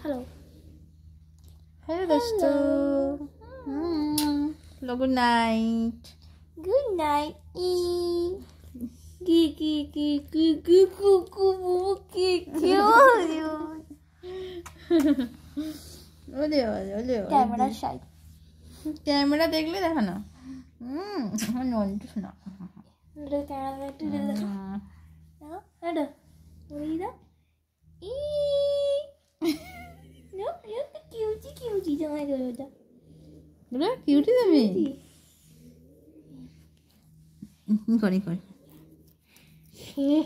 Hello hello দোস্ত good night good night ই কি কি কি কি কি কু কু বু কি কি ওলে ওলে ওলে ক্যামেরা শাই ক্যামেরা দেখলে দেখো না হুম আমার নন্টু শোনা ক্যামেরা একটু দেখো এটা ওই দা ই নো নো কিউটি জামাই গো ওটা বলে কিউটি তুমি করি করি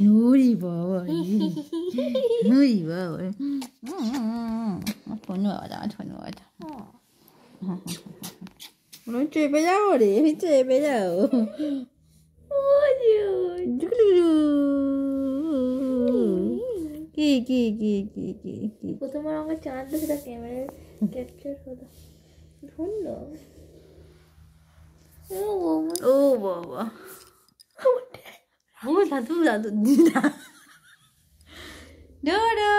নুরি বাবা নুরি বাবা ফোন বাবা ফোন বাবা মনে চেপে যাও রে চেপে যাও কি কি কি কি কি কি প্রথমবার আমার চাঁদটা সেটা ক্যামেরায় ক্যাপচার হলো ধন্য ও বাবা। ও দাদু দাদু দিদা। ডোডো।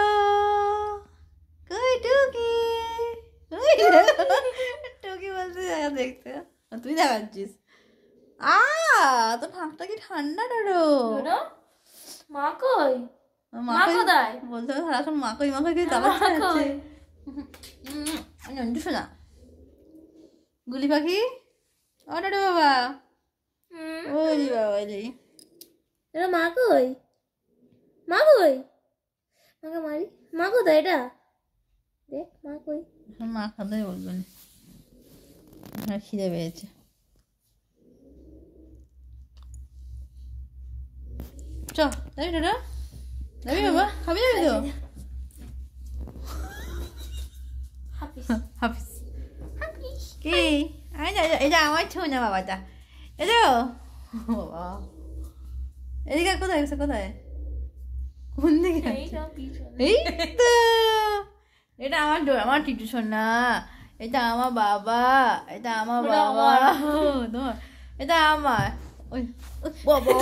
কই টুকি? টুকি? বলতে দেখা দেখতে। তুই দেখাচ্ছিস? আ তো ঠাকটা কি ঠান্ডা ডোডো? মা কই? মা কোথায়? বলতে সারাক্ষণ মাকই মাকই করে মা কই? নন্টু শোনা। গুলি পাখি? ও বাবা। ওলি বাবা ওলি এটা মা কই? মা কই? মাকে মারি? মা কোথায় এটা? দেখ মা কই? মা খাদাই বলবেন হ্যাঁ খিদে পেয়েছে। চ যাবি দাদা যাবি বাবা? খাবি যাবি তো? হাফিজ কি এটা আমার ছৌ না বাবাটা এটা বাবা এদিকে কোথায় গেছে কোথায় কোন দিকে এই তো এটা আমার আমার টিটু সোনা এটা আমার বাবা এটা আমার বাবা। এটা আমার ওই বাবা